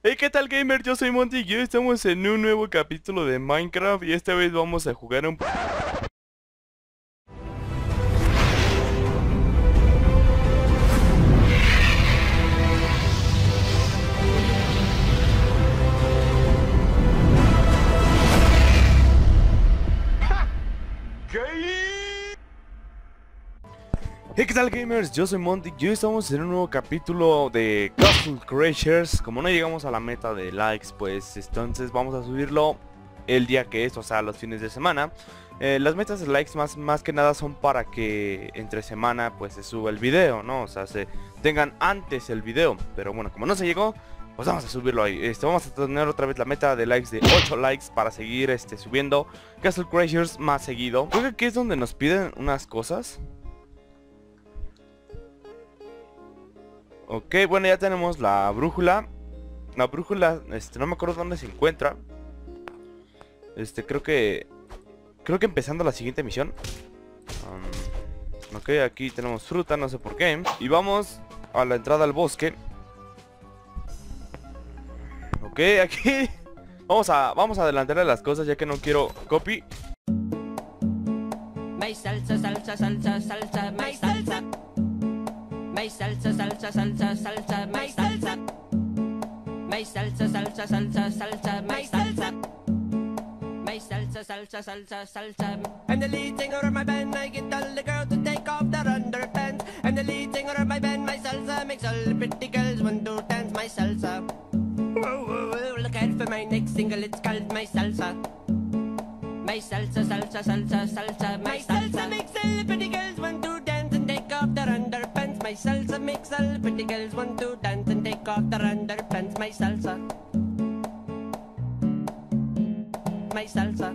Hey, ¿qué tal gamer? Yo soy Monty y hoy estamos en un nuevo capítulo de Minecraft y esta vez vamos a jugar un... Hey, ¿qué tal gamers? Yo soy Monty y hoy estamos en un nuevo capítulo de Castle Crashers Como no llegamos a la meta de likes, pues entonces vamos a subirlo el día que es, o sea, los fines de semana. Eh, Las metas de likes más, más que nada son para que entre semana pues se suba el video, ¿no? O sea, se tengan antes el video. Pero bueno, como no se llegó, pues vamos a subirlo ahí. Este, Vamos a tener otra vez la meta de likes de 8 likes para seguir este, subiendo Castle Crashers más seguido. Creo que aquí es donde nos piden unas cosas Ok, bueno, ya tenemos la brújula. La brújula, este, no me acuerdo dónde se encuentra. Este, creo que... Creo que empezando la siguiente misión. Um, ok, aquí tenemos fruta, no sé por qué. Y vamos a la entrada al bosque. Ok, aquí... Vamos a, vamos a adelantarle las cosas ya que no quiero copy. My salsa, salsa, salsa, salsa, my salsa. My salsa, salsa, salsa, salsa, my salsa. My salsa, salsa, salsa, salsa. I'm the lead singer of my band. I get all the girls to take off their underpants. I'm the lead singer of my band. My salsa makes all the pretty girls want to dance. My salsa. Whoa, whoa, whoa, look out for my next single. It's called My Salsa. My salsa, salsa, salsa, salsa, my salsa makes all the pretty girls my salsa makes all pretty girls want to dance and take off their underpants. My salsa. My salsa.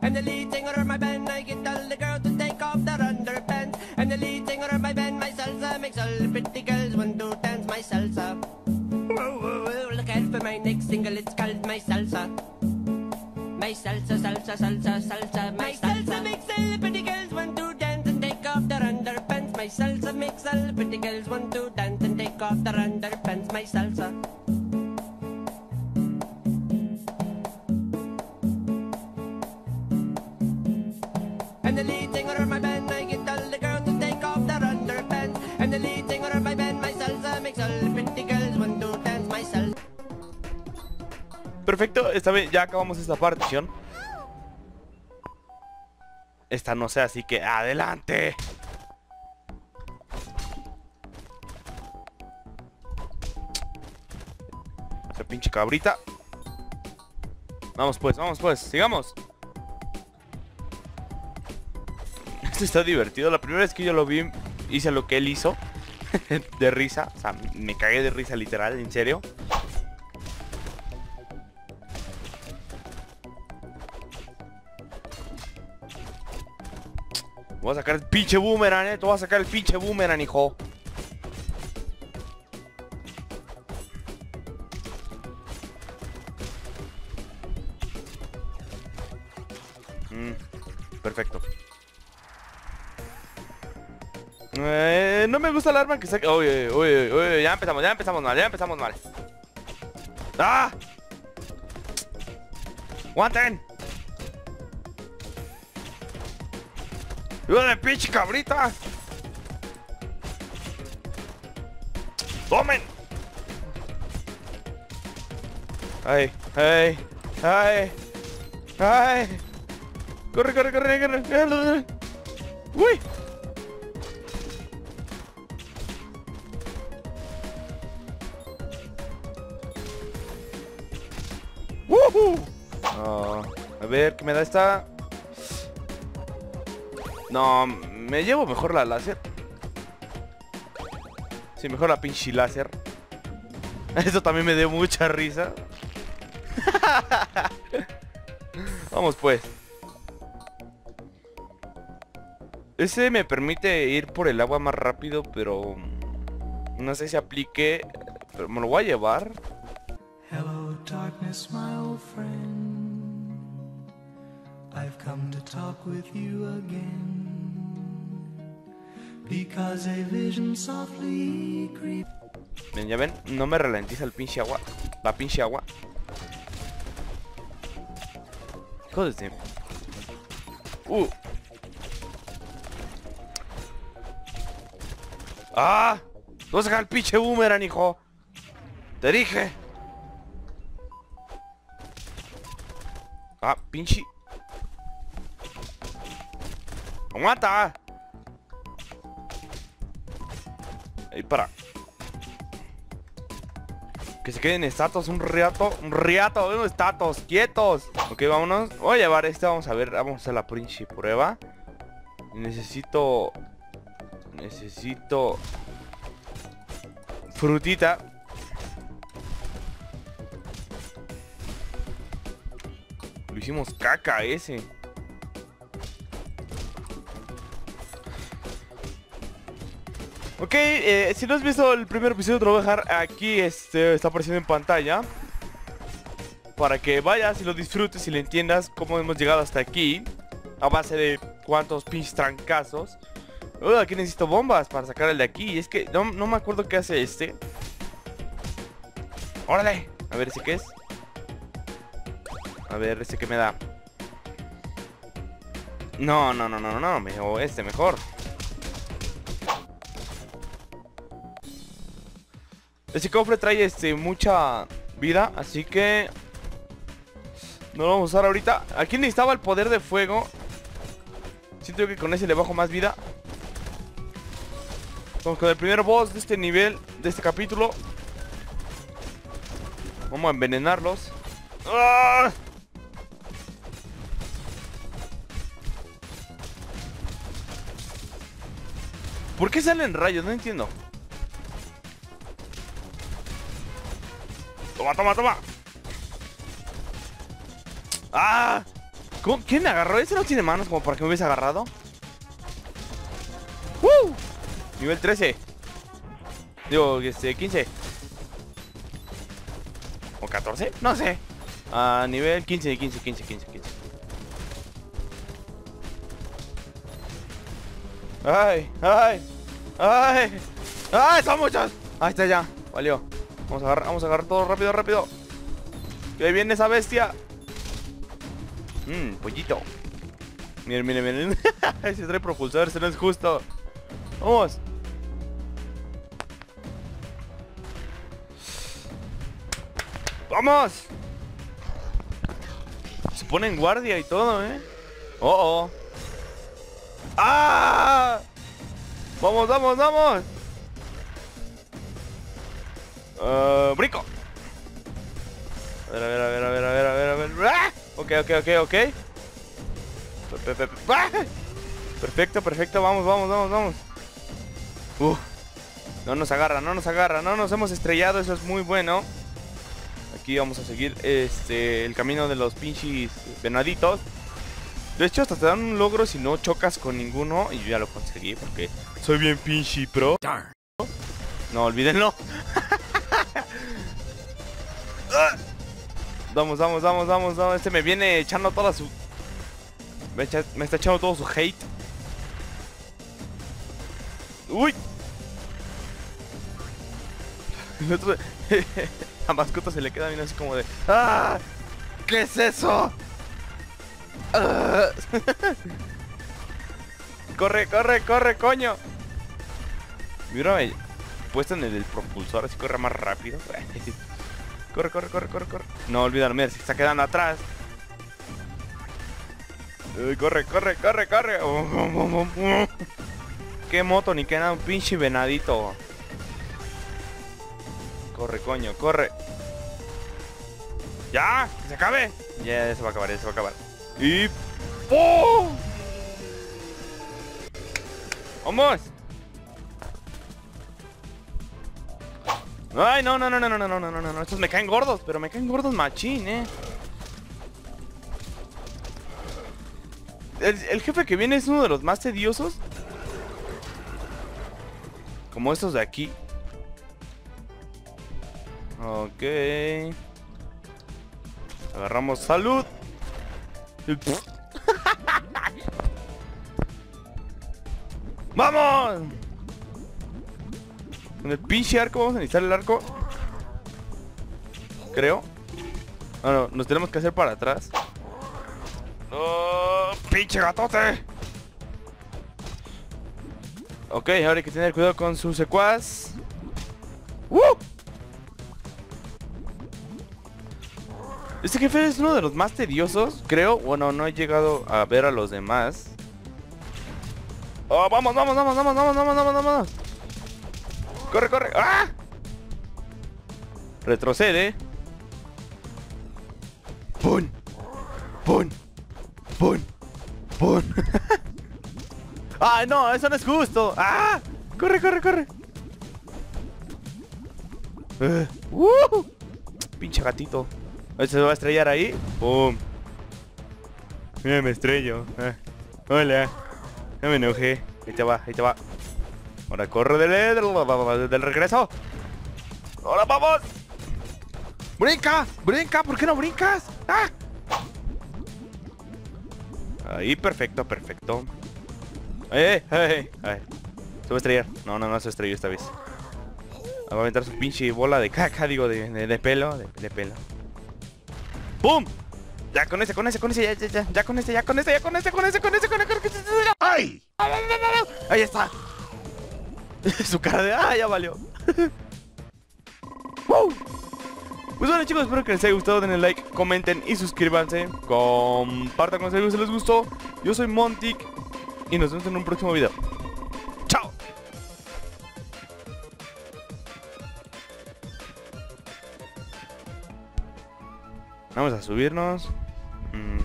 I'm the lead singer of my band. I get all the girls to take off their underpants. I'm the lead singer of my band. My salsa makes all the pretty girls want to dance. My salsa. Whoa, whoa, whoa, look out for my next single. It's called My Salsa. My salsa, salsa, salsa, salsa. My salsa makes all the pretty My salsa makes all pretty girls want to dance and take off their underpants. My salsa. And the lead singer of my band, I get all the girls to take off their underpants. And the lead singer of my band, my salsa makes all the pretty girls want to dance. My salsa. Perfecto, esta vez ya acabamos esta partición. Esta no sé, así que adelante. Pinche cabrita. Vamos pues, vamos pues, sigamos. Esto está divertido. La primera vez que yo lo vi, hice lo que él hizo. de risa. O sea, me cagué de risa literal, en serio. Voy a sacar el pinche boomerang, eh. Te voy a sacar el pinche boomerang, hijo. Perfecto. Eh, no me gusta el arma que saca. Oye, oye, oye, ya empezamos, ya empezamos mal, ya empezamos mal. ¡Ah! ¡Guanten! de pinche cabrita! ¡Tomen! ¡Ay! ¡Ay! ¡Ay! ¡Ay! ¡Corre, corre, corre, corre! ¡Uy! ¡Woohoo! Oh, a ver, ¿qué me da esta? No, me llevo mejor la láser. Sí, mejor la pinche láser. Eso también me dio mucha risa. Vamos pues. Ese me permite ir por el agua más rápido, pero... No sé si aplique... Pero me lo voy a llevar. Hello, darkness, my old friend. I've come to talk with you again. Because a vision softly creep. Ven, ya ven, no me ralentiza el pinche agua. La pinche agua. Joder. Uh. ¡Ah! ¡No saca el pinche boomerang, hijo! ¡Te dije! ¡Ah, pinche! ¡Aguanta! Ahí para. Que se queden estatos un riato. Un riato, unos estatos, quietos. Ok, vámonos. Voy a llevar este, vamos a ver, vamos a hacer la pinche prueba. Necesito... Necesito... Frutita. Lo hicimos caca ese. Ok, eh, si no has visto el primer episodio te lo voy a dejar aquí, este, está apareciendo en pantalla Para que vayas y lo disfrutes y le entiendas cómo hemos llegado hasta aquí A base de cuántos pinches trancazos uh, aquí necesito bombas para sacar el de aquí Y es que no, no me acuerdo qué hace este ¡Órale! A ver, ¿ese qué es? A ver, ¿ese qué me da? No, no, no, no, no, no, este mejor Este cofre trae este mucha vida, así que no lo vamos a usar ahorita. Aquí necesitaba el poder de fuego. Siento que con ese le bajo más vida. Vamos con el primer boss de este nivel, de este capítulo. Vamos a envenenarlos. ¡Ah! ¿Por qué salen rayos? No entiendo. Toma, toma, toma. ¡Ah! ¿Quién me agarró? ¿Ese no tiene manos como para que me hubiese agarrado? Nivel 13. Digo, este, 15. ¿O 14? No sé. Ah, nivel 15, 15, 15, 15, 15. ¡Ay! ¡Ay! ¡Ay! ¡Ay! ¡Son muchos! Ahí está ya. Valió. Vamos a agarrar, vamos a agarrar todo rápido, rápido. Que ahí viene esa bestia. Mmm, pollito. Miren, miren, miren. Ese trae propulsor, ese no es justo. Vamos. ¡Vamos! Se pone en guardia y todo, ¿eh? ¡Oh, oh! ¡Ah! ¡Vamos, vamos, vamos! Uh, ¡Brico! A ver, a ver, a ver, a ver, a ver, a ver, a ver. ¡Ah! Ok, ok, ok, ok. ¡Ah! Perfecto, perfecto. Vamos, vamos, vamos, vamos. Uh. No nos agarra, no nos agarra. No nos hemos estrellado. Eso es muy bueno. Aquí vamos a seguir este el camino de los pinches venaditos. De hecho, hasta te dan un logro si no chocas con ninguno. Y yo ya lo conseguí porque soy bien pinche pro. No, olvídenlo. Vamos, vamos, vamos, vamos, vamos. Este me viene echando toda su... Me, está echando todo su hate. ¡Uy! El otro... Mascota se le queda bien así como de... ¡Ah! ¿Qué es eso? ¡Ah! corre, corre, corre, coño. Mira, puesto en el propulsor así corre más rápido. Corre, corre, corre, corre, corre. No olvidar, mira, se está quedando atrás. corre, corre, corre, corre. Qué moto, ni que nada, un pinche venadito. Corre, coño, corre. ¡Ya! ¡Que se acabe! Ya, se va a acabar, ya se va a acabar. Y... ¡Pum! ¡Vamos! Ay, no, no, no, no, no, no, no, no, no, no. Estos me caen gordos, pero me caen gordos machín, eh. El, jefe que viene es uno de los más tediosos. Como estos de aquí. Ok. Agarramos salud. ¡Vamos! Con el pinche arco vamos a necesitar el arco. Creo. Ah, no, nos tenemos que hacer para atrás. ¡Oh, pinche gatote! Ok, ahora hay que tener cuidado con su secuaz. Este jefe es uno de los más tediosos, creo. Bueno, no he llegado a ver a los demás. ¡Oh, vamos, vamos, vamos, vamos, vamos, vamos, vamos, vamos! ¡Corre, corre! ¡Ah! Retrocede. ¡Pum! ¡Pum! ¡Pum! ¡Pum! ¡Ah, no! ¡Eso no es justo! ¡Ah! ¡Corre, corre, corre! Uh, ¡Uh! Pinche gatito. ¿Se va a estrellar ahí? ¡Pum! Mira, me estrello. Ah, Hola. Ya me enojé. Ahí te va, ahí te va. Ahora corre del, del, del regreso. ¡Ahora vamos! ¡Brinca! ¡Brinca! ¿Por qué no brincas? ¡Ah! Ahí, perfecto, perfecto. ¡Eh! ¡Eh! ¡Eh! Se va a estrellar. No, no, no se estrelló esta vez. Va a aventar su pinche bola de caca, digo, de, de, de pelo. De, de pelo. ¡Pum! Ya con ese, con ese, con ese, ya, ya, ya, ya con ese, ya con ese, ya con ese, con ese, con ese, con ese, con. ¡Ay! Ahí está. Su cara de, ah, ya valió. ¡Woo! Pues bueno chicos, espero que les haya gustado, denle like, comenten y suscríbanse. Compartan con amigos si les gustó. Yo soy Montic y nos vemos en un próximo video. Vamos a subirnos. Mm.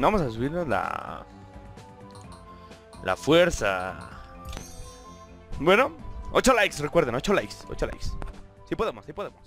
Vamos a subirnos la... La fuerza. Bueno, 8 likes, recuerden, 8 likes, 8 likes. Si podemos, si podemos.